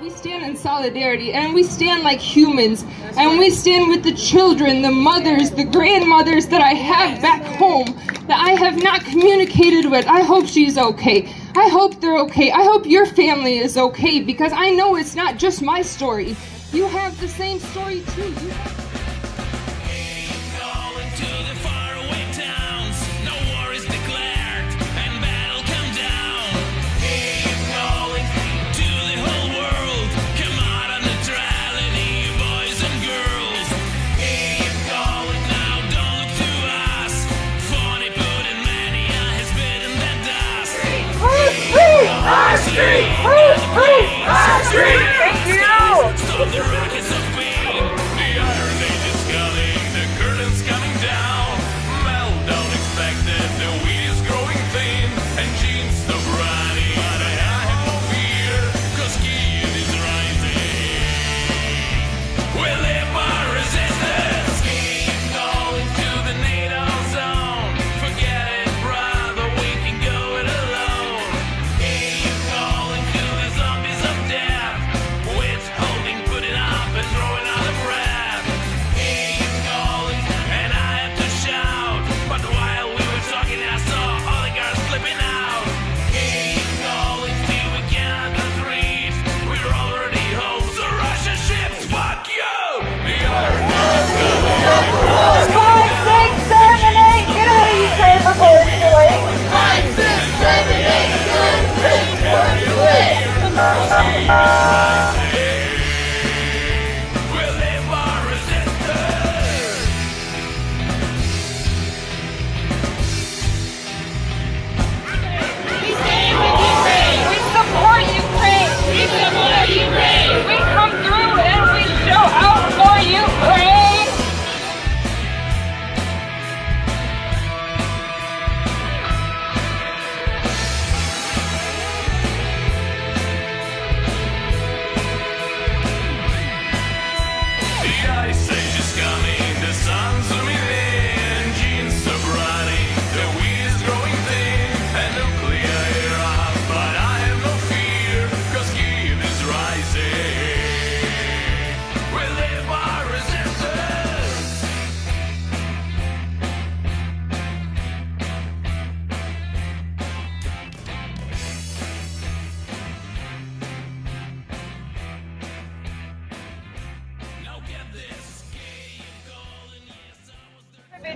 We stand in solidarity and we stand like humans and we stand with the children, the mothers, the grandmothers that I have back home that I have not communicated with. I hope she's okay. I hope they're okay. I hope your family is okay because I know it's not just my story. You have the same story too. Freeze! Freeze! Freeze! 有请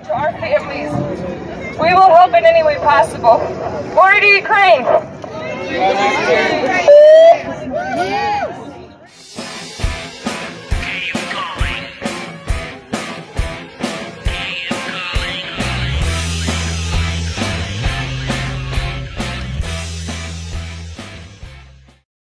and to our families. We will help in any way possible. Glory to Ukraine! Yes. Yes.